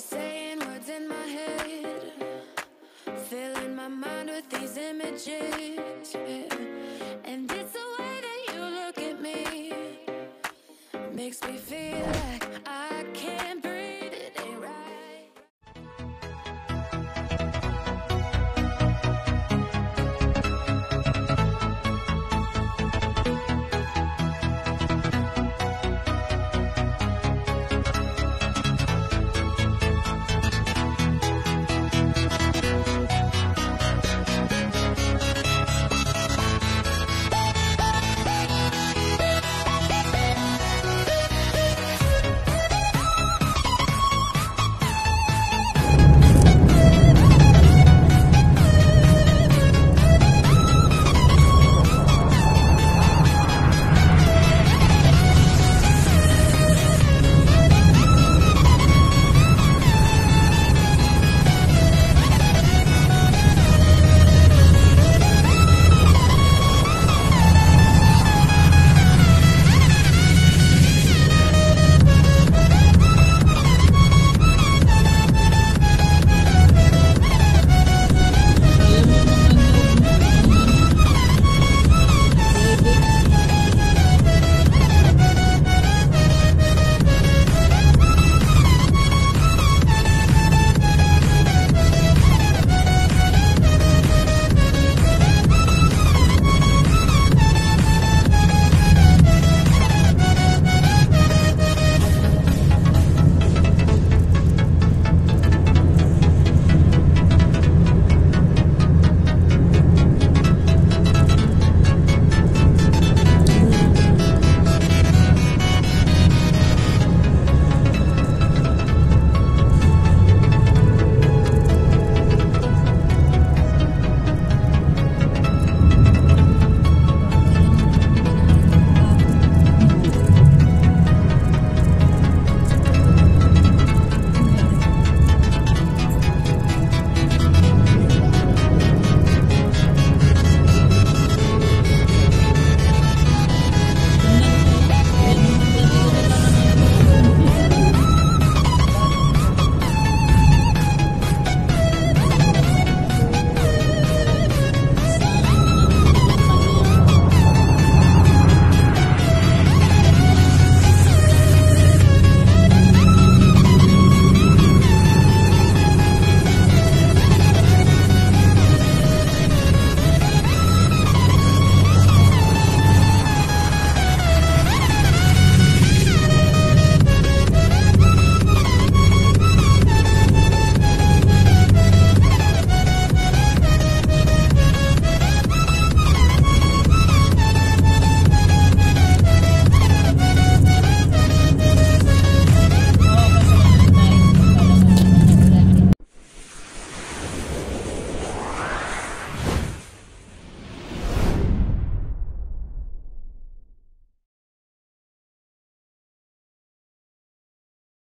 saying words in my head, filling my mind with these images. And it's the way that you look at me, makes me feel like I can't breathe.